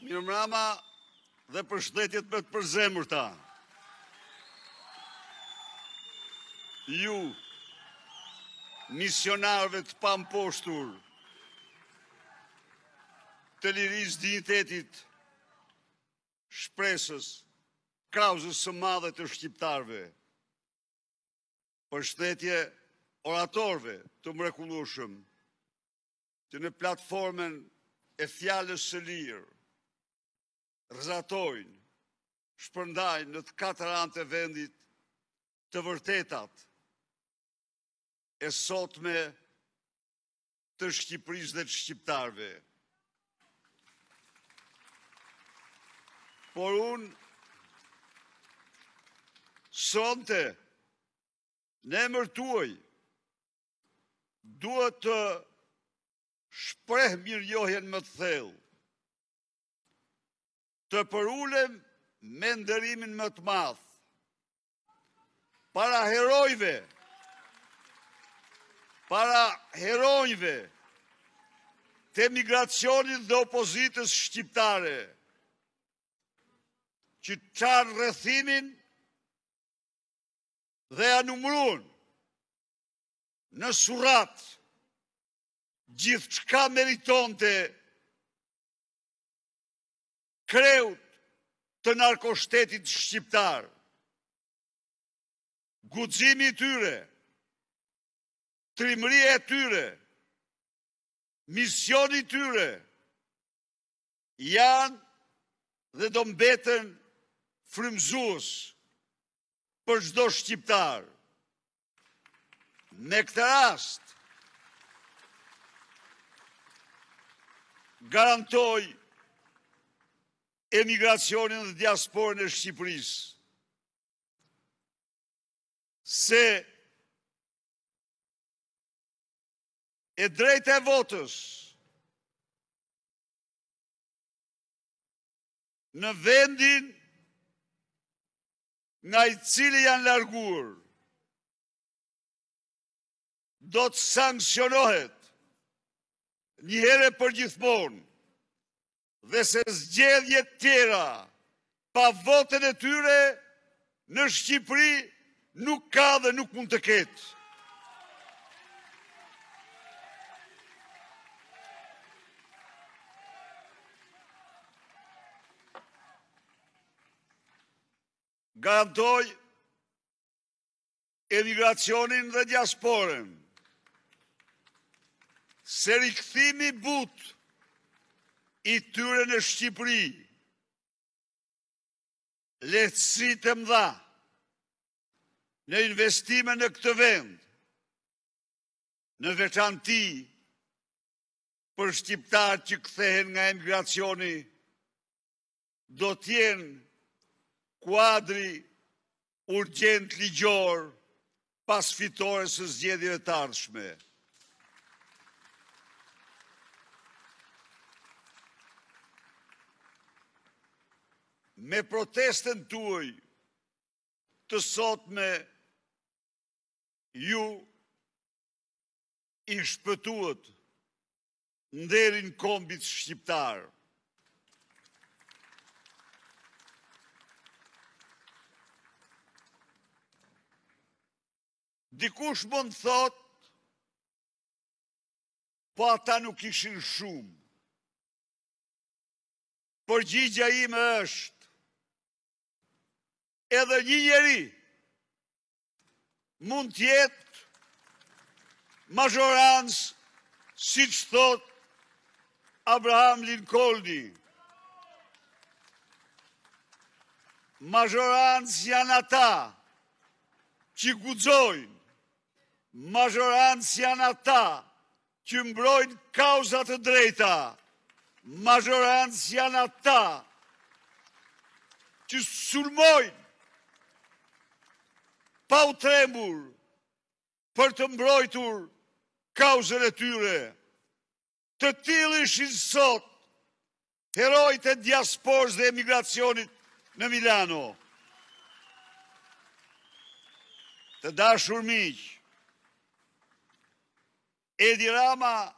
Mirëmrama dhe përshëndetjet më të përzemërta. Ju misionarëve të pamposhtur të lirisë dinjitetit shpresës kauzës së madhe të shqiptarëve. Përshëndetje oratorëve të mrekullueshëm. që në platformën e fjalës së lirë rrezatojnë, shpërndajnë në të katër anët e vendit të vërtetat e sotme të Shqipërisë dhe të shqiptarëve. Por unë sonte në emrin tuaj Dua të shpreh mirënjohjen më të thellë. Të përulem me nderimin më të madh. Para heronjve, para heronjve të emigracionit dhe opozitës shqiptare, që çanë rrethimin dhe ia numëruan në surrat gjithçka meritonte kreut të narkoshtetit shqiptar. Guximi i tyre, trimëria e tyre, misioni i tyre, janë dhe do mbeten frymëzues për çdo shqiptar. Me këtë rast garantoj emigracionin dhe diasporën e Shqipërisë se e drejta e votës në vendin nga i cili janë larguar, do të sanksionohet njëherë e përgjithmonë dhe se zgjedhje të tjera pa votën e tyre Në Shqipëri nuk ka dhe nuk mund të ketë. Garantoj emigracionin dhe diasporën. Se rikthimi i butë i tyre në Shqipëri, Lehtësitë e mëdha në investime në këtë vend, në veçanti për shqiptarët që kthehen nga emigracioni, do të jenë kuadri urgjent ligjor pas fitores së zgjedhjeve të ardhshme. Me protestën tuaj të sotme ju i shpëtuat nderin kombit shqiptar. Dikush mund të thotë, po ata nuk ishin shumë. Përgjigja ime është, edhe një njeri Mund të jetë mazhorancë siç thotë Abraham Lincolni. Mazhorancë janë ata që guxojnë. Mazhorancë janë ata që mbrojnë kauza të drejta, mazhorancë janë ata që sulmojnë pa u trembur për të mbrojtur kauzën e tyre. Të tillë ishin sot Heronjtë e diasporës dhe emigracionit në Milano. Të dashur miq, Edi Rama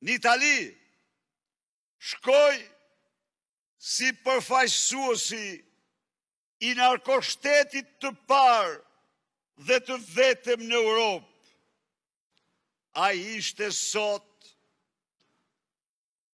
në Itali shkoi si përfaqësuesi i narkoshtetit të parë dhe të vetëm në Europë. Ai ishte sot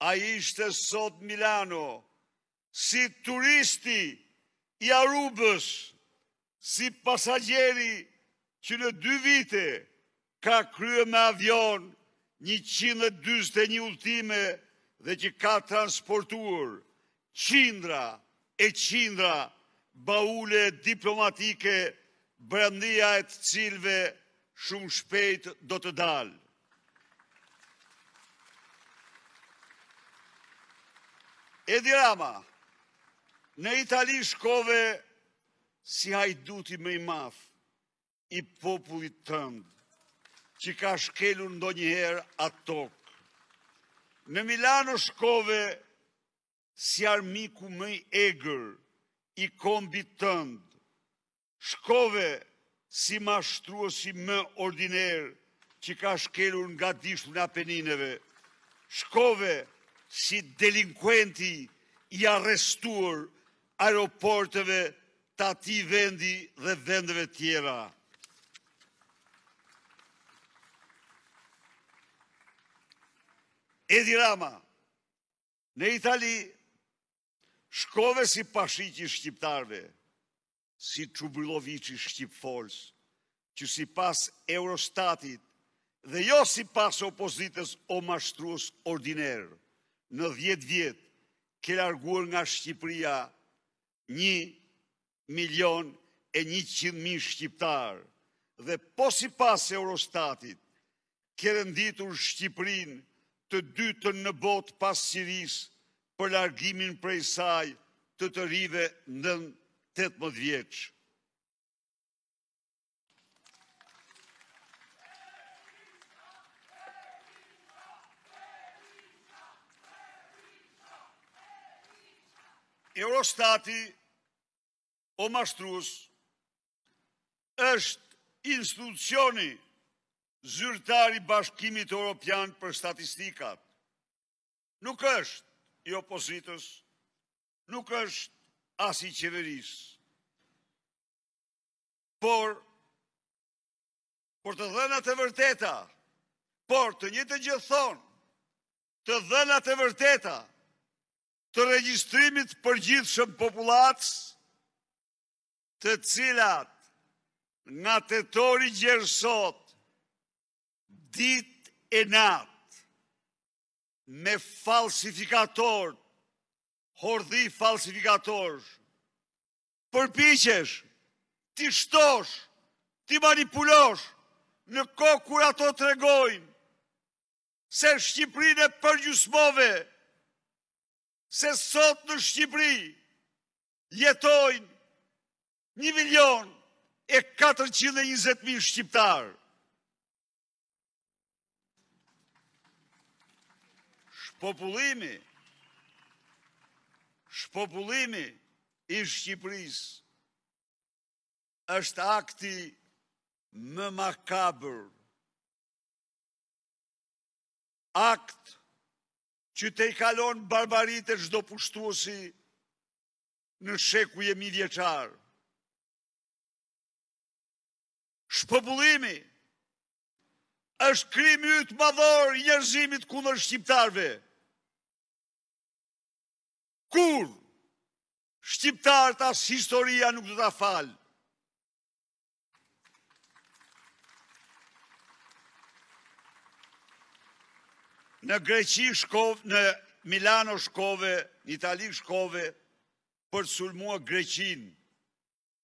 Ai ishte sot Milano, si turisti i Arubës, si pasagjeri që në dy vite ka kryer me avion 121 udhëtime dhe që ka transportuar Qindra e qindra baule diplomatike brendia e të cilëve shumë shpejt do të dalë. Edi Rama, në Itali shkove si hajduti më i madh, i popullit tënd që ka shkelur ndonjëherë atë tokë. Në Milano shkove si armiku më i egër i kombit tënd, shkove si mashtruesi më ordiner që ka shkelur gadishullin e Apenineve, shkove si delinkuenti i arrestuar aeroporteve të atij vendi dhe vendeve tjera. Edi Rama, në Itali, shkove si Pashiqi i shqiptarëve, si Çubrilloviçi shqipfolës, që sipas Eurostatit dhe jo sipas opozitës o mashtrues ordiner, në dhjetë vjet ke larguar nga Shqipëria një milion e njëqind mijë shqiptarë dhe po sipas Eurostatit ke renditur Shqipërinë të dytën në botë pas Sirisë për largimin prej saj të të rinjve nën tetëmbëdhjetë vjeç. Eurostati o mashtrues është institucioni zyrtar i Bashkimit Europian për statistikat. Nuk është i opozitës, nuk është as i qeverisë. Por, por të dhëna të vërteta, por tanimë të gjithë thonë, të dhëna të vërteta, të regjistrimit të përgjithshëm të popullatës, të cilat nga tetori gjer sot, ditë e natë, me falsifikatorë, hordhi falsifikatorësh, përpiqesh t'i shtosh, t'i manipulosh në kohë kur ato tregojnë se Shqipërinë e përgjysmove, se sot në Shqipëri jetojnë 1 milion e 420 mijë shqiptarë. Shpopullimi, shpopullimi i Shqipëris është akti më makabër, akt që tejkalon barbaritë e çdo pushtuosi në shekuj e mijëvjeçarë. Shpopullimi është krimi yt madhor i njerëzimit kundër shqiptarve. Kur shqiptarët as historia nuk do ta falë. Në Greqi shkove, në Milano shkove, në Itali shkove, për të sulmuar Greqinë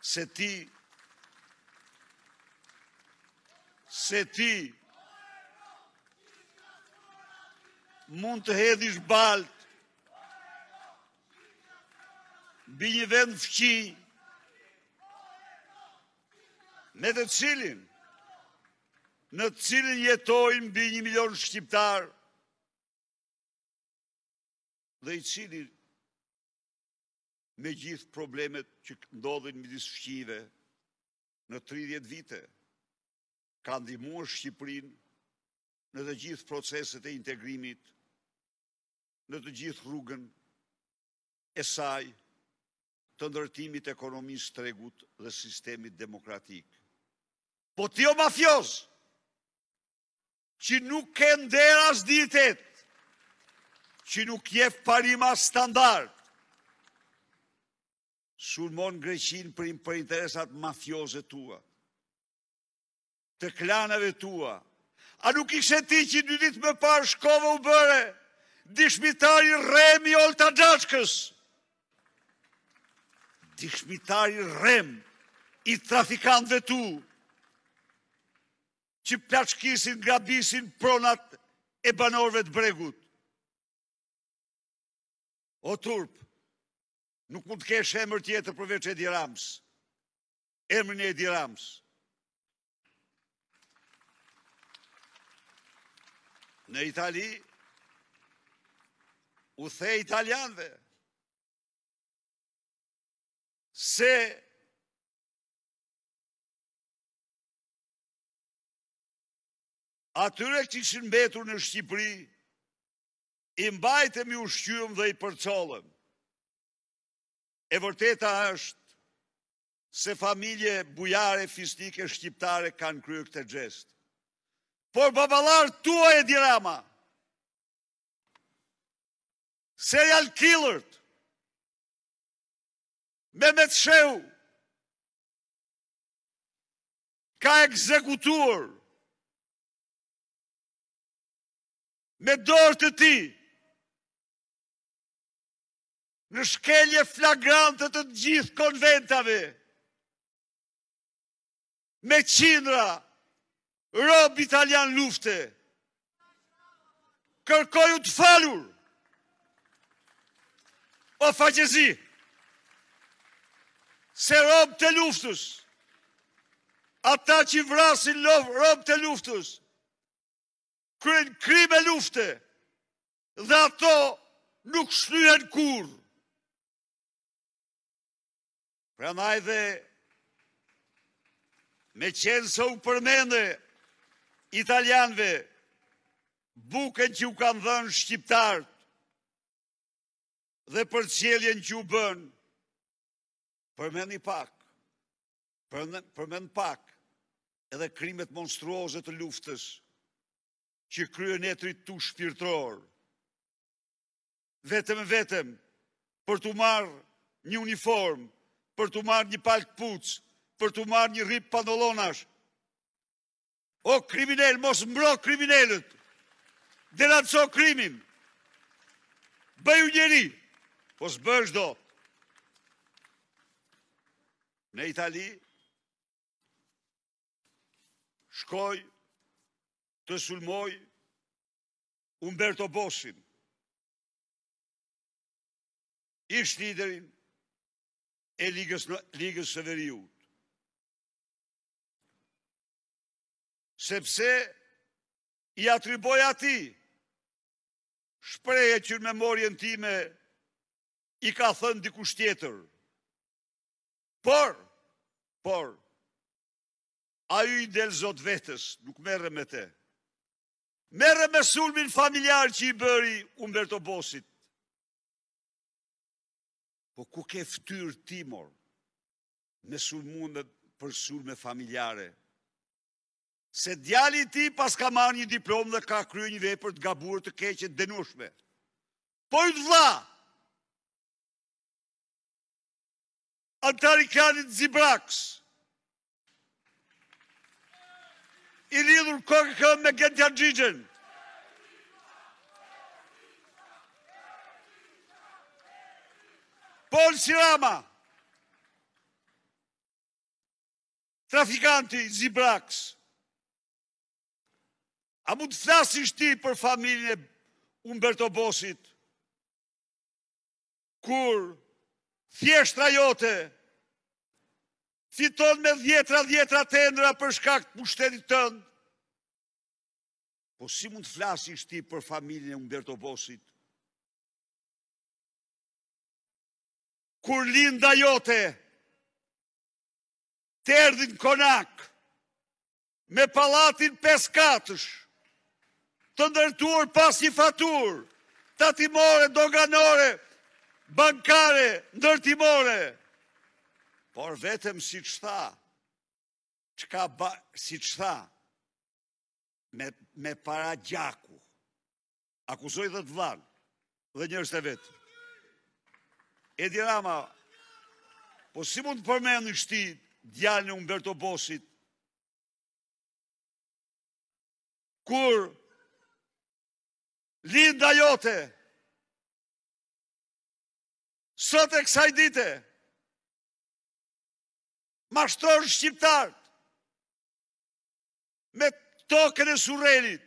Se ti Se ti Mund të hedhish baltë mbi një vend fqinj Me të cilin Në të cilin jetojnë mbi një milion shqiptar Dhe i cili Me gjithë problemet që ndodhin midis fqinjëve në tridhjetë vite, ka ndihmuar Shqipërinë në të gjithë proceset e integrimit, në të gjithë rrugën e saj të ndërtimit të ekonomisë së tregut dhe sistemit demokratik. Po ti o mafioz! Që nuk ke nder as dinjitet, që nuk njeh parim as standard, sulmon Greqinë për, për interesat mafioze të tua, të klaneve tua. A nuk ishe ti që dy ditë më parë shkove u bëre dëshmitar i rremë i Olta Xhaçkës? Dëshmitar i rremë i trafikantëve të tu. që plaçkitin, grabisin pronat e banorëve të bregut. O turp, nuk mund të kesh emër tjetër përveç Edi Ramës. Emrin e Edi Ramës. Në Itali, u the italianëve, se Atyre që ishin mbetur në Shqipëri, i mbajtëm i ushqyëm dhe i përcollëm. E vërteta është se familje bujare fisnike shqiptare kanë kryer këtë gjest. Por baballarët e tu Edi Rama, serial killerët, Mehmet Shehu, ka ekzekutuar me dorë të tij në shkelje flagrante të gjithë konventave me qindra Robër italianë lufte. Kërkoju të falur. O faqezi. Se robtë e luftës. Ata që vrasin lof, robtë e luftës. Kryejnë krime lufte. Dhe ato nuk shlyhen kurrë. Prandaj dhe meqenëse u përmende italianëve bukën që u kanë dhënë shqiptarët dhe përcjelljen që u bënë përmendi pak përmend pak edhe krimet monstruoze të luftës që kryen etërit e tu shpirtërorë Vetëm e vetëm për të marrë një uniformë, për të marrë një palë këpucë, për të marrë një rrip pantallonash. O kriminel, mos mbro kriminelët. Denonco krimin. Bëhu njeri, po s'bëhesh dot. Në Itali, shkoi të sulmojë Umberto Bosin, ish liderin e Ligës, Ligës së Veriut. Sepse i atribuoi atij shprehje që në memorjen time i ka thënë dikush tjetër. Por, por, ai i del zot vetes, nuk merrem me te. Merrem me sulmin familjar që i bëri Umberto Bosit. Po ku ke ftyrë ti mor me sulmu me për sulme familjare. Se djali i tij paska marrë një diplomë dhe ka kryer një vepër të gabuar të keqe të dënueshme. Po yt vlla. Antari i klanit Xibraka. I lidhur kokë e këmbë me Gentja Gjigjen. Po si Rama. trafikanti i Xibrakës. A mund të flasësh ti për familjen e Umberto Bosit? Kur vjehrra jote fiton me dhjetëra dhjetëra tendera për shkak të pushtetit tënd, po si mund të flasësh ti për familjen e Umberto Bosit? Kur Linda jote, të erdhi në konak, me pallatin pesëkatësh, të ndërtuar pa asnjë faturë tatimore, doganore, bankare, ndërtimore. Por vetëm siç tha, që ka ba, siç tha, me, me para gjaku, Akuzoi dhe të vëllanë dhe njerëzit e vet. Edi Rama, po si mund të përmendësh ti djalin e Umberto Bosit, kur Linda jote, sot e kësaj dite, mashtron shqiptarët, me tokën e Surrelit,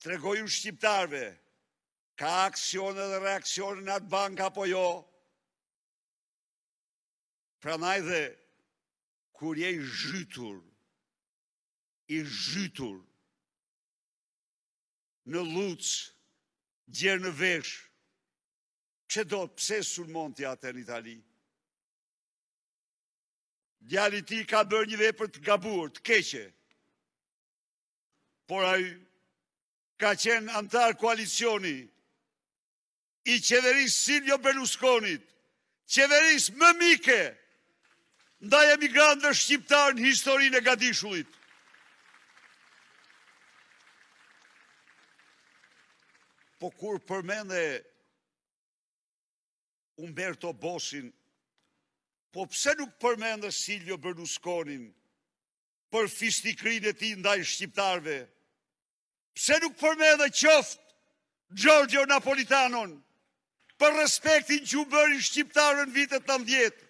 Tregoju shqiptarëve, ka aksione dhe reaksione në atë bankë apo jo, prandaj dhe kur je i zhytur, i zhytur, në llucë, gjer në vesh, çë do, pse sulmon ti atë në Itali? Djali i tij ka bërë një vepër të gabuar, të keqe, Por ai ka qenë anëtar koalicioni i qeverisë së Silvio Berlusconit, qeverisë më mike ndaj emigrantëve shqiptarë në historinë e gadishullit. Po kur përmende Umberto Bosin, po pse nuk përmende Silvio Berlusconin, për fisnikërinë e tij ndaj shqiptarëve. Pse nuk përmende qoftë Giorgio Napolitanon për respektin që u bëri shqiptarëve në vitet 90?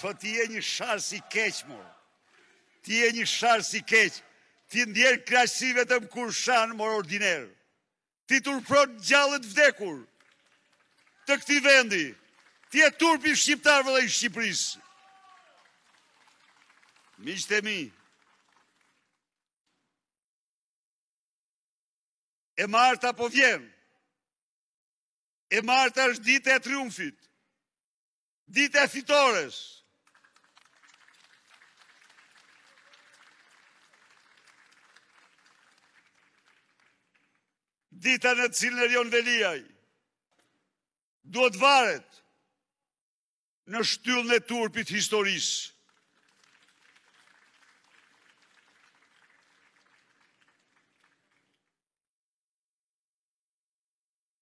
Po ti je një sharës i keq, mor. Ti je një sharës i keq. Ti ndjen kënaqësi vetëm kur shan, mor, ordiner. Ti turpron gjallë e të vdekur të këtij vendi. Ti je turpi i shqiptarëve dhe i Shqipërisë. Miqtë e mi, e marta po vjen, e marta është ditë e triumfit, Dita e fitores. Dita në të cilën Erion Veliaj duhet varet në shtyllën e turpit të historisë.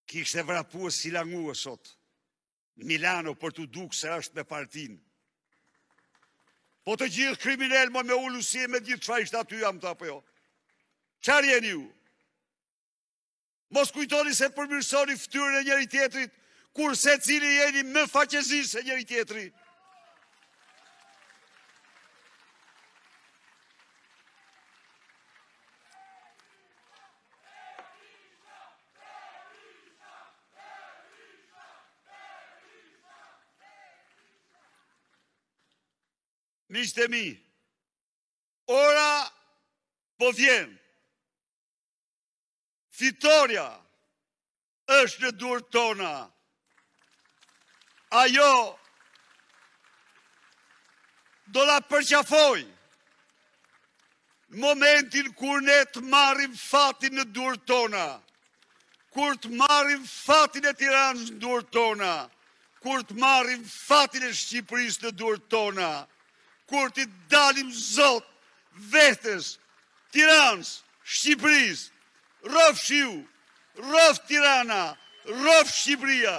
kishte vrapuar si langua sot. Milano për t'u dukur se është me partinë. Po të gjithë kriminelë më me ullu si e me gjithë çfarë ishte aty jam apo jo. Çfarë jeni ju? Mos kujtoni se përmirësoni fytyrën e njëri-tjetrit, kur secili jeni më faqezi se njëri-tjetri. Miqtë e mi, ora po vjen, fitorja, është në duart tona. Ajo do na përqafojë momentin kur ne të marrim fatin në duart tona, kur të marrim fatin e Tiranës në duart tona, kur të marrim fatin e Shqipërisë në duart tona, kur t'i dalim zot vetes, Tiranës, Shqipërisë, Rroftë shiu, rroftë Tirana, rroftë Shqipëria.